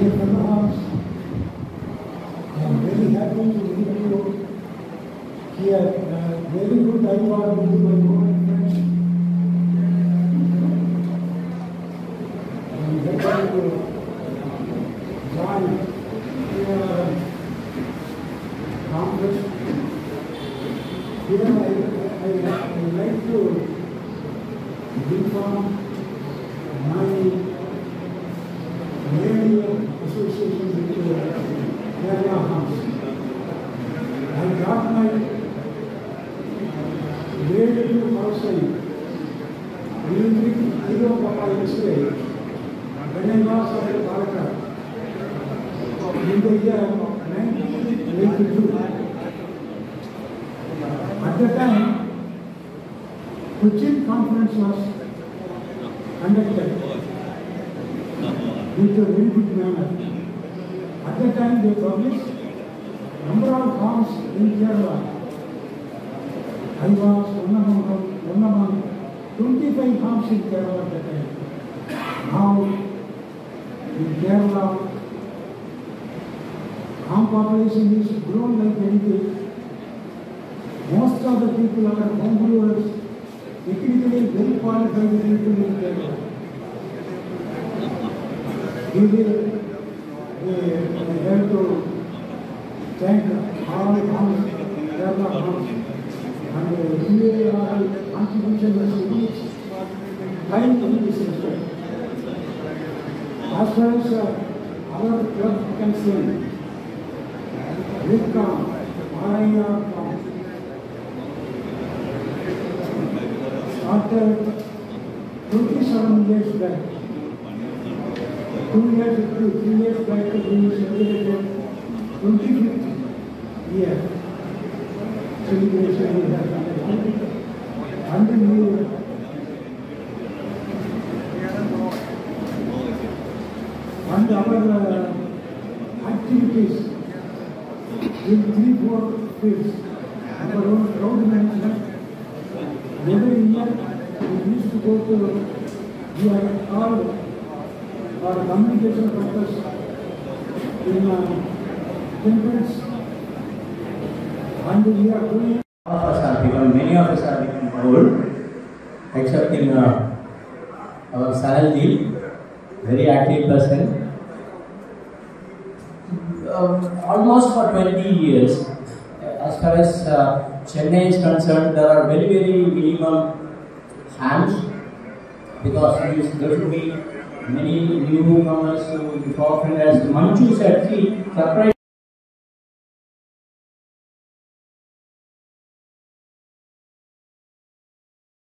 I am very happy to meet you here. Uh, very good was with my own friends. Very happy to join your conference. Here I, I, I like to inform my radio association with the Kerala House. I got my way to radio outside. Using Hero Papa yesterday. When I was at Paraka. In the year 1982. At the time, Cochin conference was conducted with a very good manner. That time, they published number of farms in Kerala. I was one among, one among 25 farms in Kerala at that time. Now, in Kerala, farm population is grown like anything. Most of the people are home brewers, technically very qualified people in Kerala. I have to thank Harley Khan, Kerala Khan, and they are contribution to each time in this respect. As far as our club concerned, Vikram, Maraya Khan, after 27 years back, Two years ago, three years back, we celebrated 25th year celebration we have conducted. And we and our uh, activities. In three, four fields. Our own crowd management. Every year we used to go to, we are all for communication purpose in uh, temples. And we are doing of us are many of us are become old, excepting uh, our Sanalji, very active person. Um, almost for 20 years, uh, as far as uh, Chennai is concerned, there are very, very minimum hams because there is- there should be many newcomers who, often as Manchu said, see, surprise.